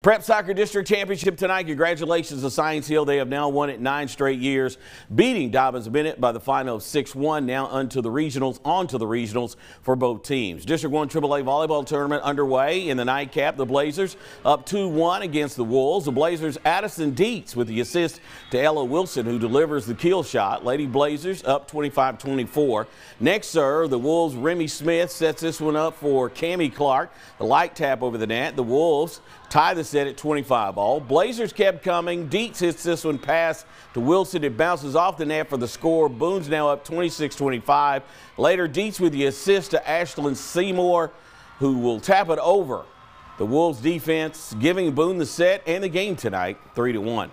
Prep Soccer District Championship tonight. Congratulations to Science Hill. They have now won it nine straight years, beating Dobyns Bennett by the final of 6-1. Now onto the regionals, on to the regionals for both teams. District 1 AAA volleyball tournament underway in the nightcap. The Blazers up 2-1 against the Wolves. The Blazers Addison Dietz with the assist to Ella Wilson who delivers the kill shot. Lady Blazers up 25-24. Next serve, the Wolves Remy Smith sets this one up for Cami Clark. The light tap over the net. The Wolves tie the set at 25 all. Blazers kept coming. Dietz hits this one pass to Wilson. It bounces off the net for the score. Boone's now up 26-25. Later, Dietz with the assist to Ashlyn Seymour, who will tap it over. The Wolves defense giving Boone the set and the game tonight, 3 to 1.